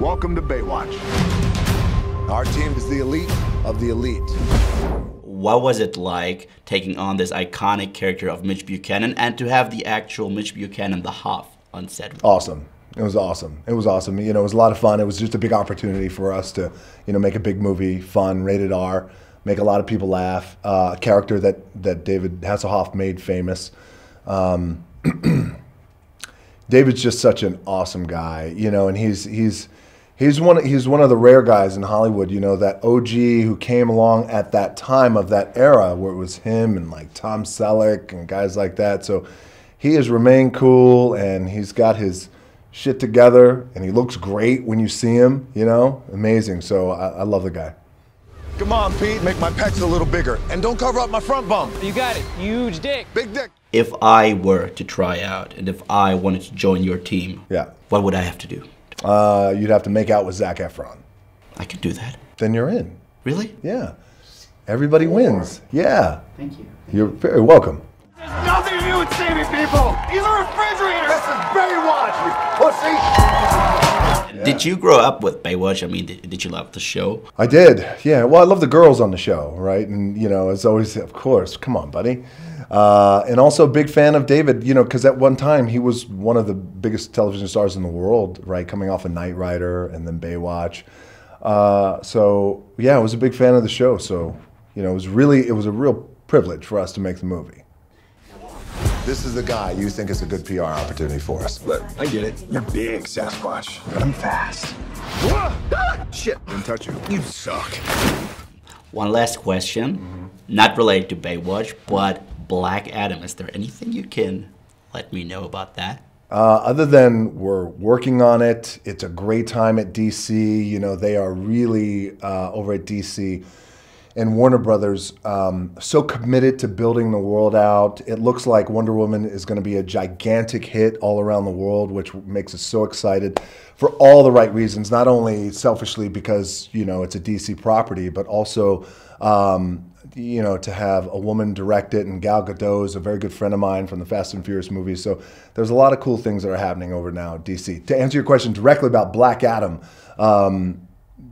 Welcome to Baywatch. Our team is the elite of the elite. What was it like taking on this iconic character of Mitch Buchanan and to have the actual Mitch Buchanan, the Hoff, on set? Awesome. It was awesome. It was awesome. You know, it was a lot of fun. It was just a big opportunity for us to, you know, make a big movie, fun, rated R, make a lot of people laugh. Uh, a character that that David Hasselhoff made famous. Um, David's just such an awesome guy, you know, and he's he's he's one he's one of the rare guys in Hollywood, you know, that OG who came along at that time of that era where it was him and like Tom Selleck and guys like that. So he has remained cool and he's got his shit together and he looks great when you see him, you know, amazing. So I, I love the guy. Come on, Pete, make my pecs a little bigger. And don't cover up my front bump. You got it. Huge dick. Big dick. If I were to try out and if I wanted to join your team, Yeah. what would I have to do? Uh, you'd have to make out with Zac Efron. I can do that. Then you're in. Really? Yeah. Everybody wins. Yeah. Thank you. You're very welcome. There's nothing to do with saving people. These are refrigerators. This is Baywatch, you pussy. Did you grow up with Baywatch? I mean, did, did you love the show? I did. Yeah. Well, I love the girls on the show, right? And you know, it's always, of course, come on, buddy. Uh, and also a big fan of David, you know, because at one time he was one of the biggest television stars in the world, right? Coming off of Knight Rider and then Baywatch. Uh, so yeah, I was a big fan of the show. So you know, it was really, it was a real privilege for us to make the movie. This is the guy you think is a good PR opportunity for us. Look, I get it. You're big, Sasquatch. But I'm fast. Shit, don't touch you. You suck. One last question, not related to Baywatch, but Black Adam. Is there anything you can let me know about that? Uh, other than we're working on it, it's a great time at DC. You know, they are really uh, over at DC and Warner Brothers um, so committed to building the world out. It looks like Wonder Woman is going to be a gigantic hit all around the world, which makes us so excited for all the right reasons. Not only selfishly because you know it's a DC property, but also. Um, you know, to have a woman direct it, and Gal Gadot is a very good friend of mine from the Fast and Furious movies. So there's a lot of cool things that are happening over now at DC. To answer your question directly about Black Adam, um,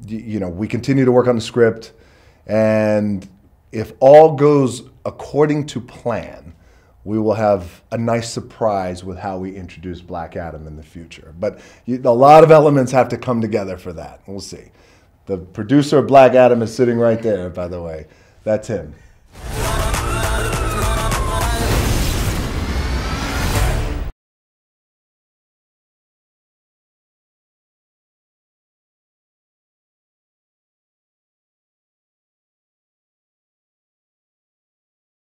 you know, we continue to work on the script, and if all goes according to plan, we will have a nice surprise with how we introduce Black Adam in the future. But a lot of elements have to come together for that. We'll see. The producer of Black Adam is sitting right there, by the way. That's him.